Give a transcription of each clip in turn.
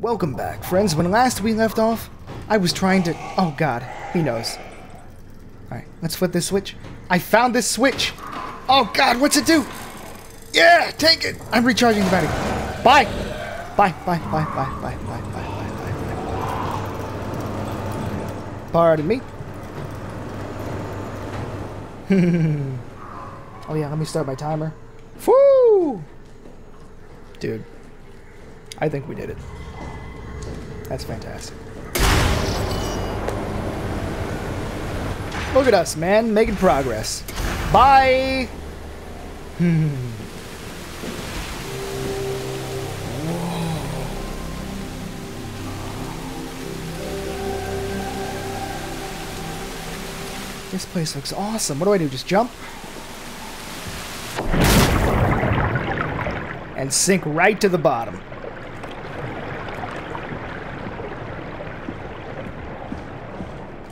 Welcome back, friends. When last we left off, I was trying to... Oh, God. He knows. Alright, let's flip this switch. I found this switch! Oh, God, what's it do? Yeah, take it! I'm recharging the battery. Bye! Bye, bye, bye, bye, bye, bye, bye, bye, bye. Pardon me. oh, yeah, let me start my timer. Woo! Dude, I think we did it. That's fantastic. Look at us, man, making progress. Bye! Hmm. This place looks awesome. What do I do? Just jump? And sink right to the bottom.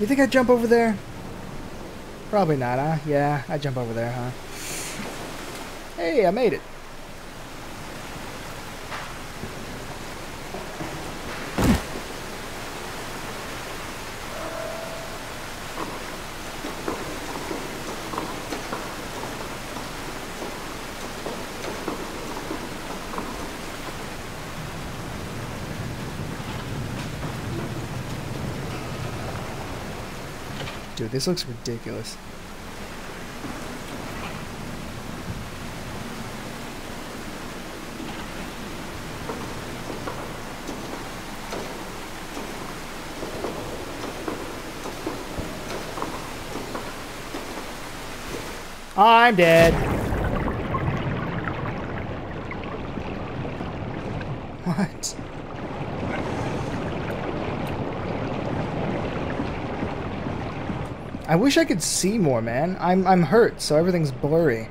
You think I'd jump over there? Probably not, huh? Yeah, I'd jump over there, huh? Hey, I made it. Dude, this looks ridiculous. I'm dead. What? I wish I could see more, man. I'm I'm hurt, so everything's blurry.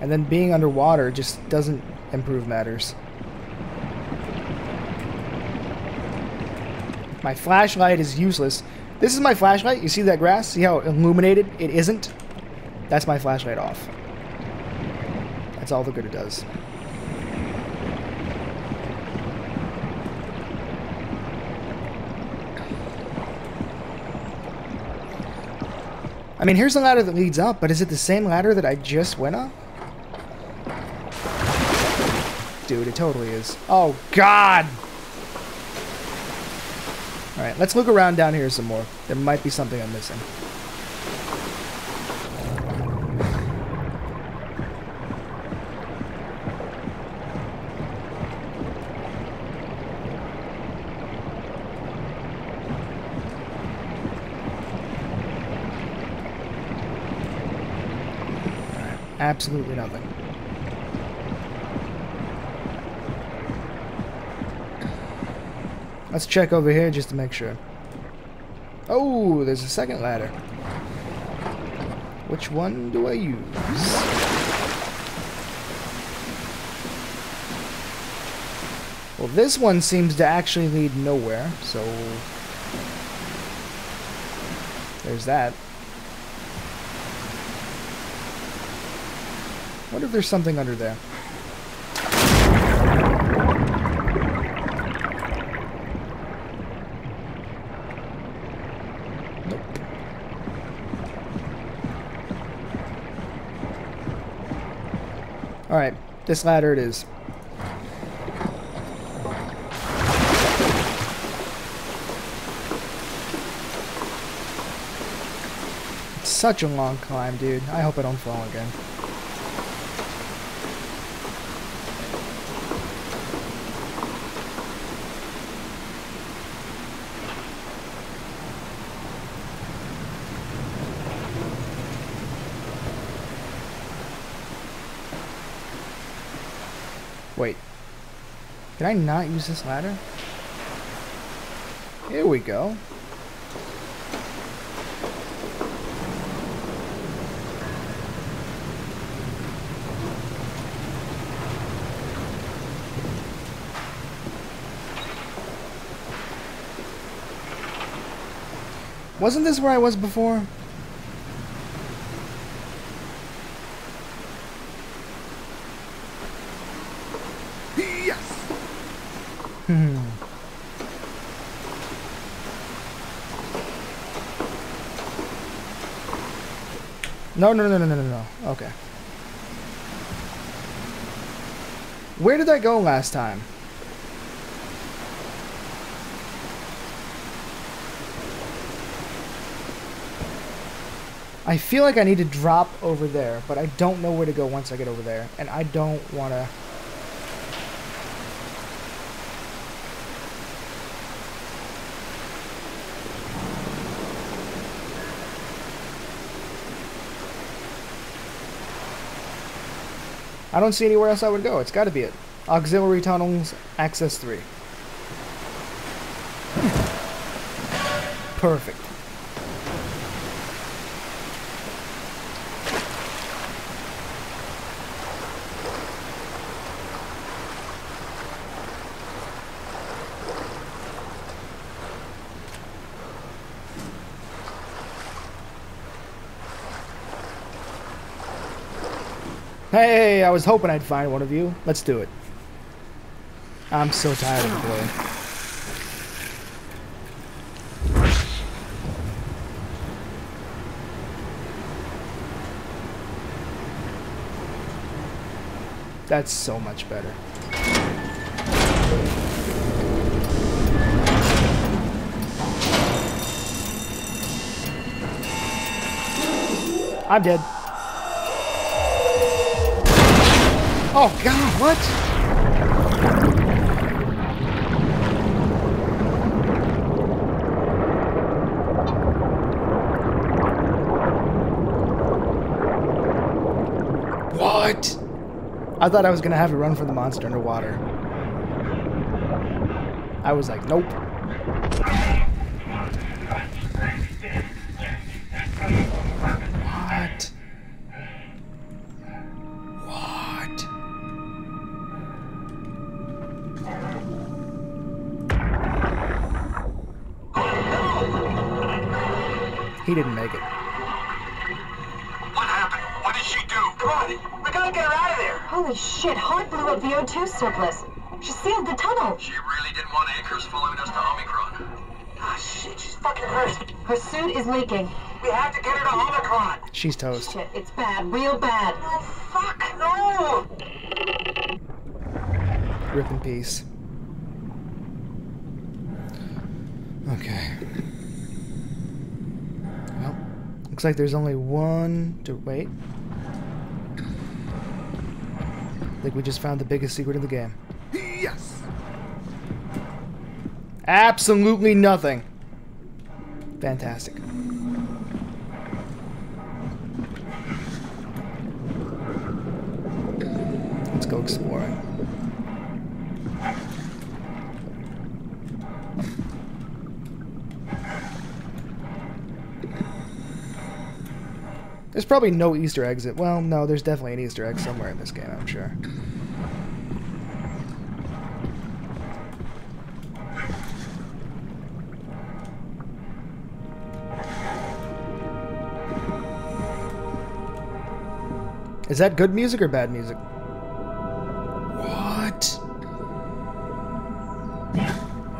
And then being underwater just doesn't improve matters. My flashlight is useless. This is my flashlight. You see that grass? See how illuminated it isn't? That's my flashlight off. That's all the good it does. I mean, here's the ladder that leads up, but is it the same ladder that I just went up? Dude, it totally is. Oh, God! Alright, let's look around down here some more. There might be something I'm missing. Absolutely nothing. Let's check over here just to make sure. Oh, there's a second ladder. Which one do I use? Well, this one seems to actually lead nowhere, so... There's that. Wonder if there's something under there. Nope. Alright, this ladder it is. It's such a long climb, dude. I hope I don't fall again. Wait. Can I not use this ladder? Here we go. Wasn't this where I was before? Hmm. No, no, no, no, no, no, no. Okay. Where did I go last time? I feel like I need to drop over there, but I don't know where to go once I get over there. And I don't want to... I don't see anywhere else I would go. It's got to be it. Auxiliary tunnels, access 3. Hmm. Perfect. Hey, I was hoping I'd find one of you. Let's do it. I'm so tired of the boy. That's so much better. I'm dead. Oh god, what? What? I thought I was gonna have to run from the monster underwater. I was like, nope. He didn't make it. What happened? What did she do? Come on, we gotta get her out of there. Holy shit, Hart blew up the O2 surplus. She sealed the tunnel. She really didn't want anchors following us to Omicron. Ah, shit, she's fucking hurt. Her suit is leaking. We have to get her to Omicron. She's toast. Shit, it's bad, real bad. Oh, fuck, no! Rip in peace. Okay. Looks like there's only one to wait. I think we just found the biggest secret in the game. Yes. Absolutely nothing. Fantastic. Let's go exploring. Probably no Easter. At, well, no, there's definitely an Easter egg somewhere in this game, I'm sure. Is that good music or bad music? What?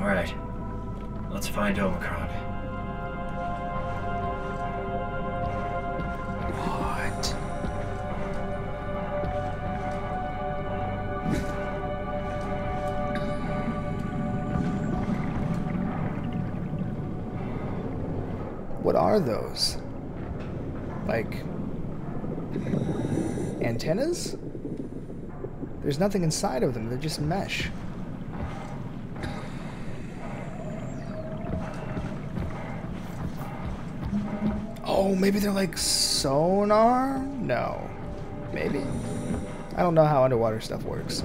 All right, let's find Omicron. What are those? Like antennas? There's nothing inside of them. They're just mesh. Oh, maybe they're like sonar? No. Maybe. I don't know how underwater stuff works.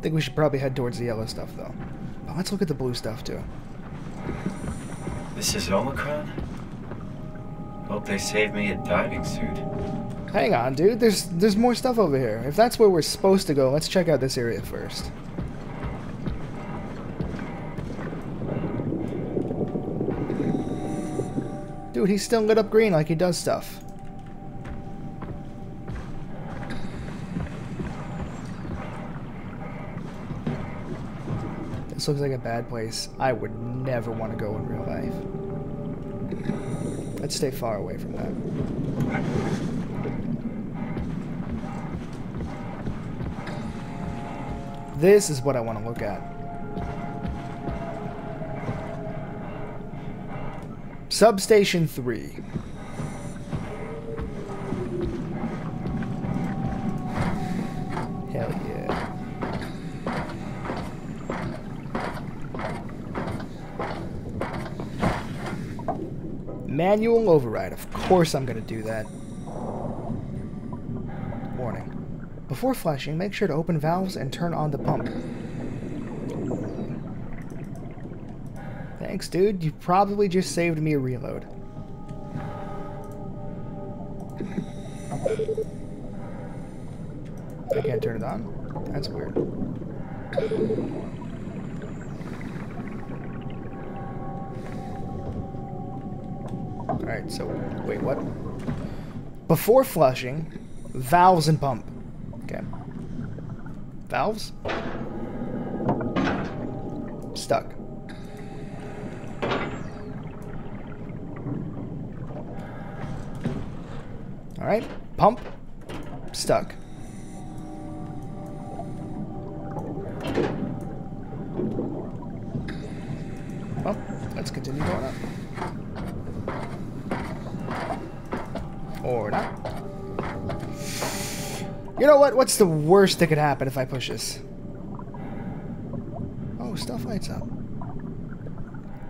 I think we should probably head towards the yellow stuff, though. But let's look at the blue stuff, too. This is Omicron? Hope they saved me a diving suit. Hang on, dude. There's there's more stuff over here. If that's where we're supposed to go, let's check out this area first. Dude, he's still lit up green like he does stuff. This looks like a bad place. I would never want to go in real life. Let's stay far away from that. This is what I want to look at. Substation 3. Manual override. Of course I'm going to do that. Warning. Before flushing, make sure to open valves and turn on the pump. Thanks, dude. You probably just saved me a reload. So, wait, what? Before flushing, valves and pump. Okay. Valves? Stuck. Alright, pump. Stuck. You know what? What's the worst that could happen if I push this? Oh, stuff lights up.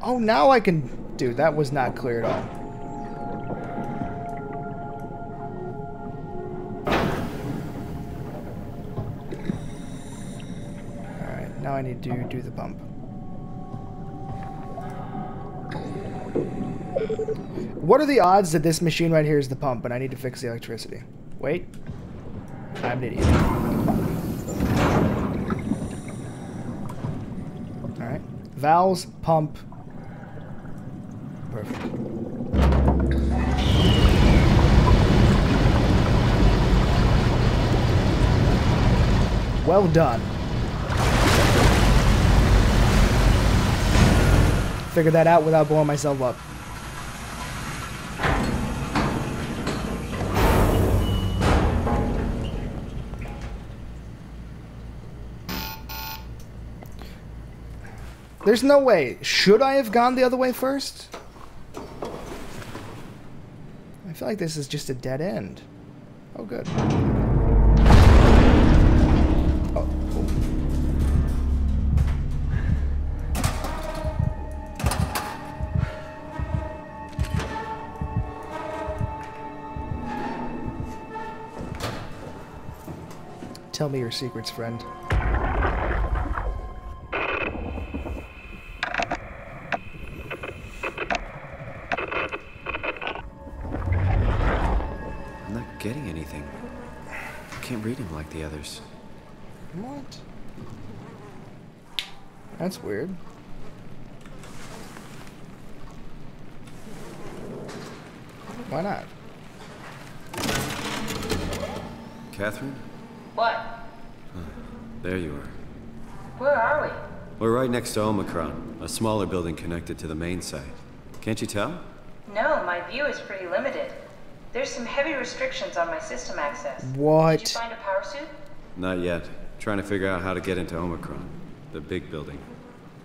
Oh, now I can... Dude, that was not clear at all. Alright, now I need to do the pump. What are the odds that this machine right here is the pump and I need to fix the electricity? Wait. I'm an idiot. Alright. Valves, pump. Perfect. Well done. Figured that out without blowing myself up. There's no way. Should I have gone the other way first? I feel like this is just a dead end. Oh, good. Oh. Tell me your secrets, friend. Like the others. What? That's weird. Why not? Catherine? What? There you are. Where are we? We're right next to Omicron, a smaller building connected to the main site. Can't you tell? No, my view is pretty limited. There's some heavy restrictions on my system access. What? Did What? you find a power suit? Not yet. Trying to figure out how to get into Omicron, the big building.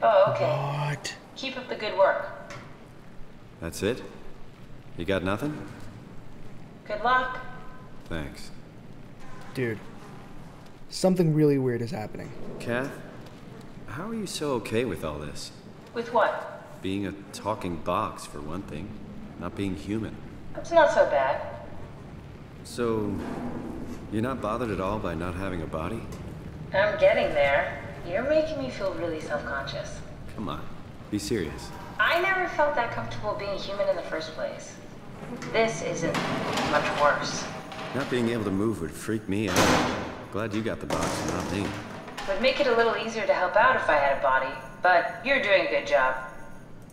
Oh, okay. What? Keep up the good work. That's it? You got nothing? Good luck. Thanks. Dude. Something really weird is happening. Kath, how are you so okay with all this? With what? Being a talking box, for one thing. Not being human. It's not so bad. So, you're not bothered at all by not having a body? I'm getting there. You're making me feel really self-conscious. Come on, be serious. I never felt that comfortable being human in the first place. This isn't much worse. Not being able to move would freak me out. Glad you got the box, not me. Would make it a little easier to help out if I had a body, but you're doing a good job.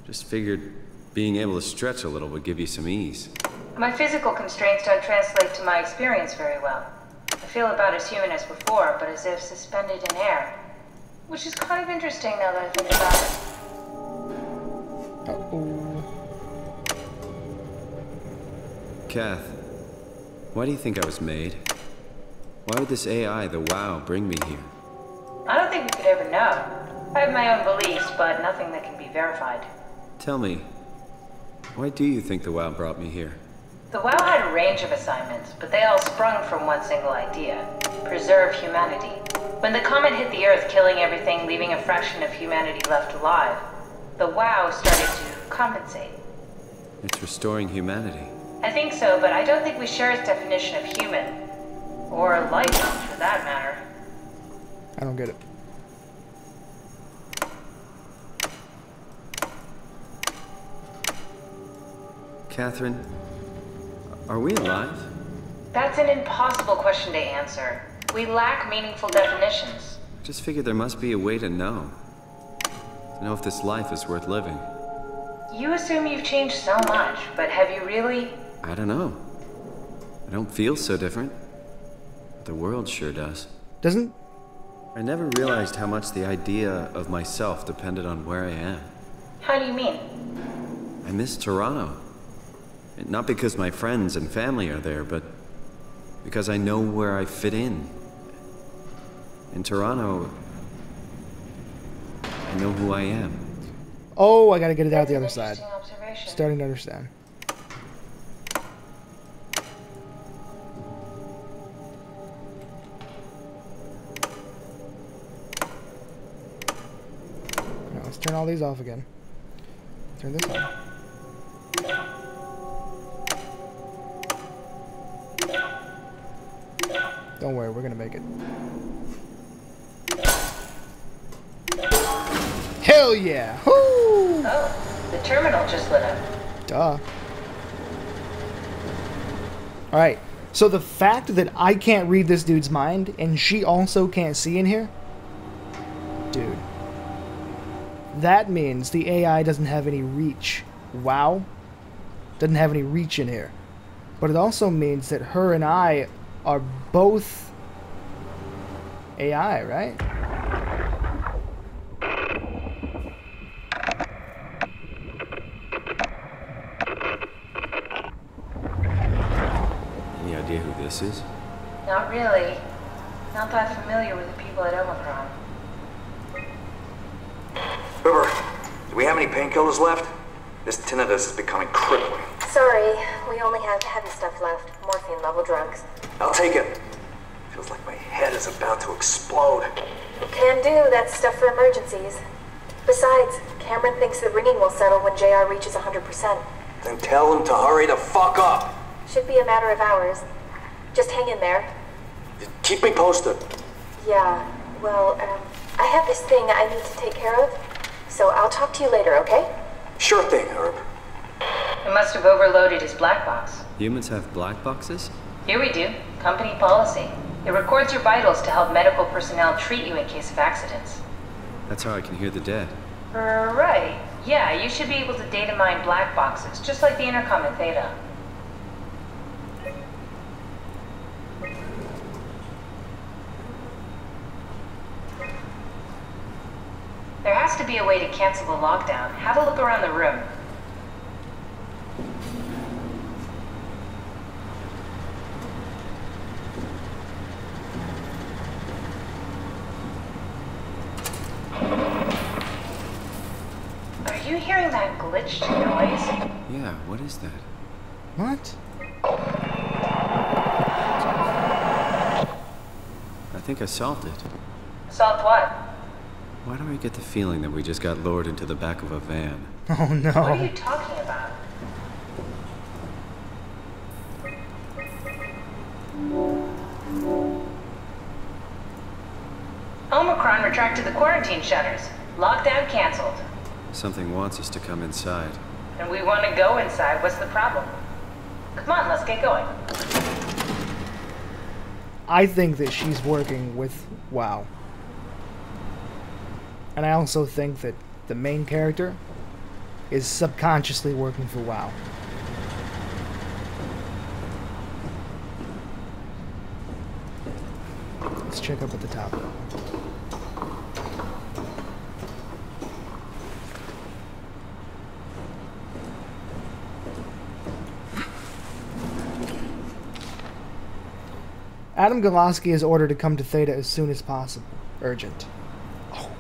Just figured being able to stretch a little would give you some ease. My physical constraints don't translate to my experience very well. I feel about as human as before, but as if suspended in air. Which is kind of interesting now that I think about it. Uh-oh. Kath, why do you think I was made? Why would this AI, the WAU, bring me here? I don't think we could ever know. I have my own beliefs, but nothing that can be verified. Tell me, why do you think the WAU brought me here? The WAU had a range of assignments, but they all sprung from one single idea preserve humanity. When the comet hit the Earth, killing everything, leaving a fraction of humanity left alive, the WAU started to compensate. It's restoring humanity. I think so, but I don't think we share its definition of human. Or life, for that matter. I don't get it. Catherine, are we alive? That's an impossible question to answer. We lack meaningful definitions. Just figured there must be a way to know. To know if this life is worth living. You assume you've changed so much, but have you really? I don't know. I don't feel so different. But the world sure does. Doesn't I never realized how much the idea of myself depended on where I am. How do you mean? I miss Toronto. And Not because my friends and family are there, but because I know where I fit in. In Toronto, I know who I am. Oh, I gotta get it out the other side. Starting to understand. Now let's turn all these off again. Turn this on. Don't worry, we're gonna make it. Hell yeah! Woo! Oh, the terminal just lit up. Duh. Alright, so the fact that I can't read this dude's mind and she also can't see in here? Dude. That means the AI doesn't have any reach. Wow. Doesn't have any reach in here. But it also means that her and I are both AI, right? Any idea who this is? Not really. Not that familiar with the people at Omicron. River, do we have any painkillers left? This tinnitus is becoming crippling. Sorry, we only have heavy stuff left. Morphine level drugs. I'll take it. Feels like my head is about to explode. Can do, that's stuff for emergencies. Besides, Cameron thinks the ringing will settle when JR reaches 100%. Then tell him to hurry the fuck up. Should be a matter of hours. Just hang in there. Keep me posted. Yeah, well, um, I have this thing I need to take care of, so I'll talk to you later, okay? Sure thing, Herb. It must have overloaded his black box. Humans have black boxes? Here we do. Company policy. It records your vitals to help medical personnel treat you in case of accidents. That's how I can hear the dead. Right. Yeah, you should be able to data mine black boxes, just like the intercom in Theta. There has to be a way to cancel the lockdown. Have a look around the room. Are you hearing that glitched noise? Yeah, what is that? What? I think I solved it. Solved what? Why do I get the feeling that we just got lowered into the back of a van? Oh no. What are you talking about? Omicron retracted the quarantine shutters. Lockdown canceled. Something wants us to come inside. And we want to go inside. What's the problem? Come on, let's get going. I think that she's working with WAU. And I also think that the main character is subconsciously working for WAU. Let's check up at the top. Adam Galaski is ordered to come to Theta as soon as possible. Urgent. Oh.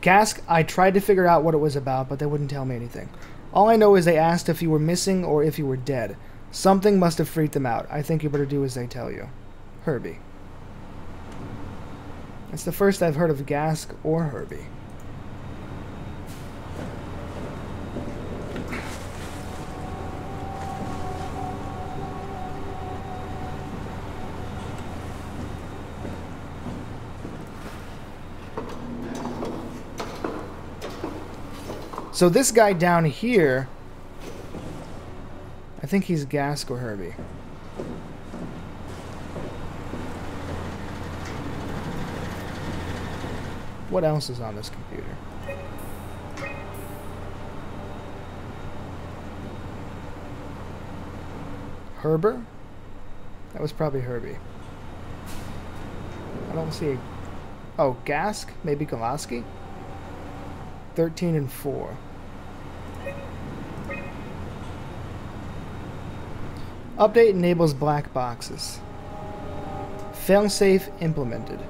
Gask, I tried to figure out what it was about, but they wouldn't tell me anything. All I know is they asked if you were missing or if you were dead. Something must have freaked them out. I think you better do as they tell you. Herbie. It's the first I've heard of Gask or Herbie. So this guy down here, I think he's Gask or Herbie. What else is on this computer? Herber? That was probably Herbie. I don't see. Oh, Gask? Maybe Galaski? 13 and 4. Update enables black boxes. Failsafe implemented.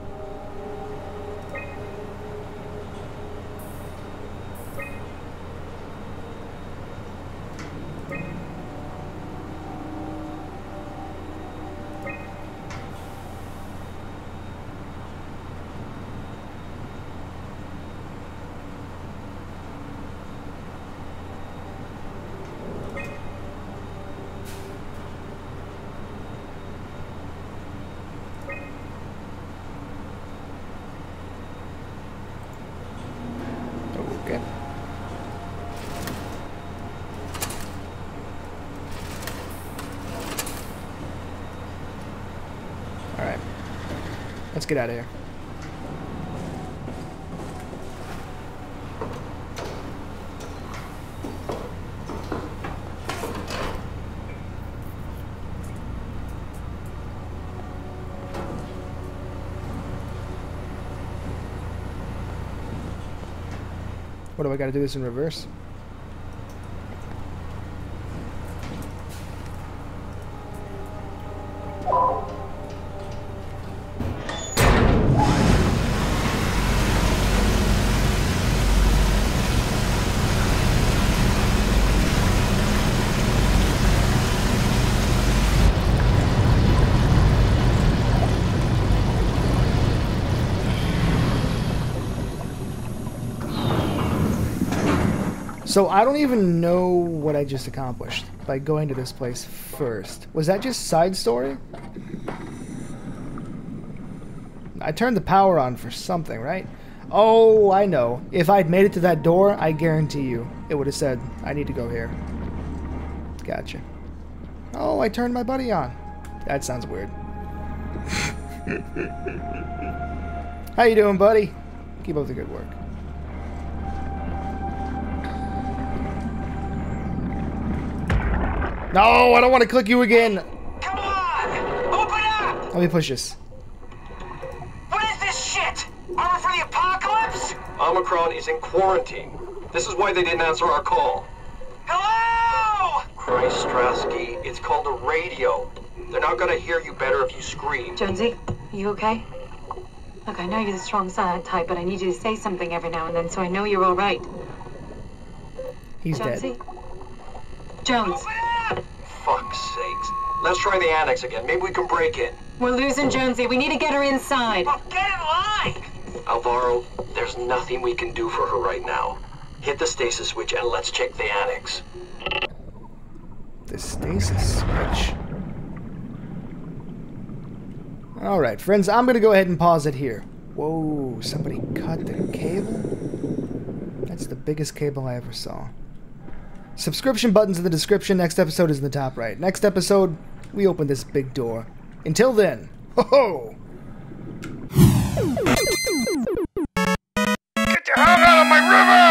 Okay. Alright. Let's get out of here. What do I gotta do this in reverse? So I don't even know what I just accomplished by going to this place first. Was that just side story? I turned the power on for something, right? Oh, I know. If I'd made it to that door, I guarantee you, it would have said, I need to go here. Gotcha. Oh, I turned my buddy on. That sounds weird. How you doing, buddy? Keep up the good work. No, I don't want to click you again. Come on! Open up! Let me push this. What is this shit? Armor for the apocalypse? Omicron is in quarantine. This is why they didn't answer our call. Hello? Christ, Strasky, it's called a radio. They're not gonna hear you better if you scream. Jonesy, are you okay? Look, I know you're the strong silent type, but I need you to say something every now and then so I know you're all right. He's Jonesy? dead. Jones, Fuck's sakes. Let's try the annex again. Maybe we can break in. we're losing Jonesy. We need to get her inside. Well, get in line! Alvaro, there's nothing we can do for her right now. Hit the stasis switch and let's check the annex. The stasis switch. Alright, friends, I'm going to go ahead and pause it here. Whoa, somebody cut the cable? That's the biggest cable I ever saw. Subscription button's in the description. Next episode is in the top right. Next episode, we open this big door. Until then, ho ho! Get your out of my room!